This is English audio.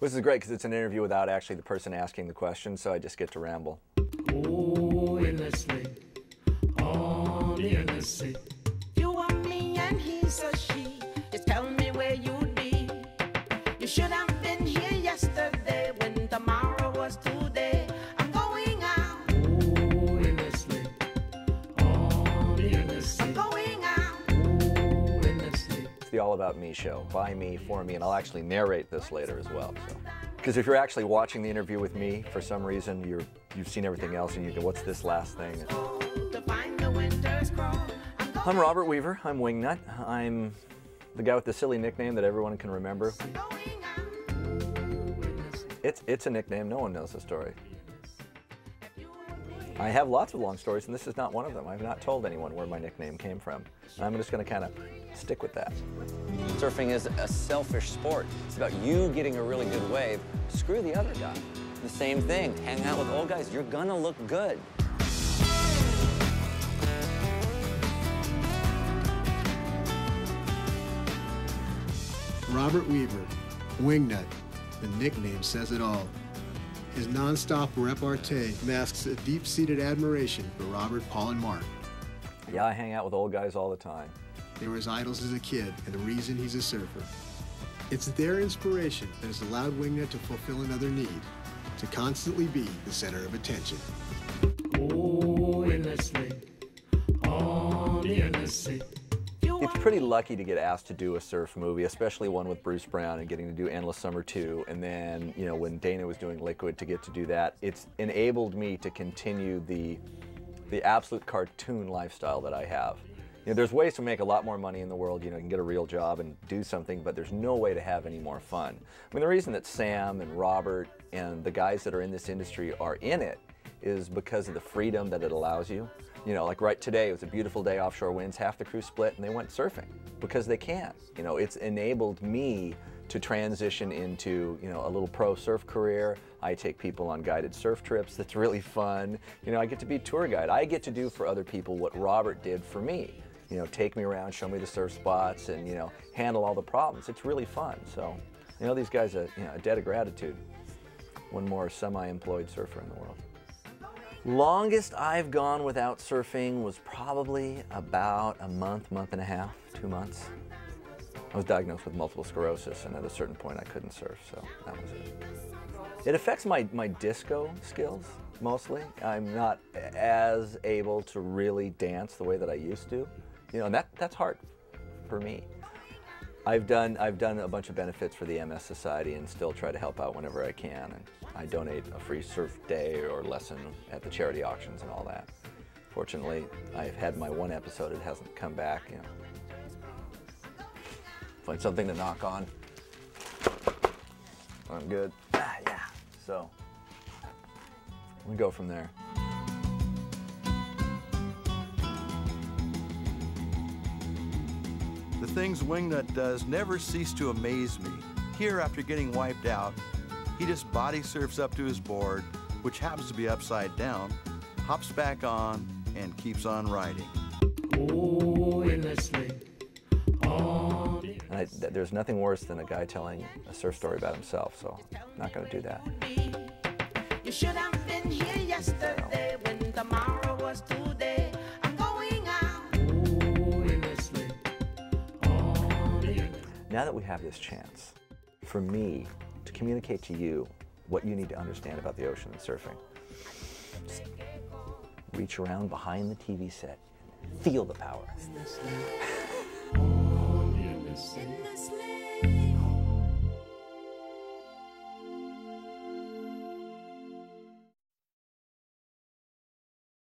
This is great because it's an interview without actually the person asking the question, so I just get to ramble. Oh, endlessly, on endlessly. All About Me show, by me, for me, and I'll actually narrate this later as well. So, because if you're actually watching the interview with me, for some reason you're you've seen everything else, and you go, "What's this last thing?" I'm Robert Weaver. I'm Wingnut. I'm the guy with the silly nickname that everyone can remember. It's it's a nickname. No one knows the story. I have lots of long stories, and this is not one of them. I've not told anyone where my nickname came from. And I'm just going to kind of stick with that. Surfing is a selfish sport. It's about you getting a really good wave. Screw the other guy. The same thing. Hang out with old guys. You're gonna look good. Robert Weaver, Wingnut. The nickname says it all. His nonstop repartee masks a deep-seated admiration for Robert, Paul, and Mark. Yeah, I hang out with old guys all the time. They were his idols as a kid and the reason he's a surfer. It's their inspiration that has allowed Wingnut to fulfill another need, to constantly be the center of attention. Pretty lucky to get asked to do a surf movie, especially one with Bruce Brown and getting to do Endless Summer 2. And then, you know, when Dana was doing Liquid to get to do that, it's enabled me to continue the, the absolute cartoon lifestyle that I have. You know, there's ways to make a lot more money in the world. You know, you can get a real job and do something, but there's no way to have any more fun. I mean, the reason that Sam and Robert and the guys that are in this industry are in it is because of the freedom that it allows you. You know, like right today, it was a beautiful day, offshore winds, half the crew split, and they went surfing because they can. You know, it's enabled me to transition into, you know, a little pro surf career. I take people on guided surf trips. That's really fun. You know, I get to be tour guide. I get to do for other people what Robert did for me. You know, take me around, show me the surf spots, and, you know, handle all the problems. It's really fun. So, you know, these guys are, you know, a debt of gratitude. One more semi-employed surfer in the world. Longest I've gone without surfing was probably about a month, month and a half, two months. I was diagnosed with multiple sclerosis, and at a certain point I couldn't surf, so that was it. It affects my, my disco skills mostly. I'm not as able to really dance the way that I used to. You know, and that, that's hard for me. I've done I've done a bunch of benefits for the MS Society and still try to help out whenever I can. And I donate a free surf day or lesson at the charity auctions and all that. Fortunately, I've had my one episode. It hasn't come back. You know, find something to knock on. I'm good. Ah, yeah. So we go from there. The things Wingnut does never cease to amaze me. Here, after getting wiped out, he just body surfs up to his board, which happens to be upside down, hops back on, and keeps on riding. Oh, endlessly, on And I, th- there's nothing worse than a guy telling a surf story about himself, so I'm not going to do that. Now that we have this chance for me to communicate to you what you need to understand about the ocean and surfing, just reach around behind the TV set feel the power.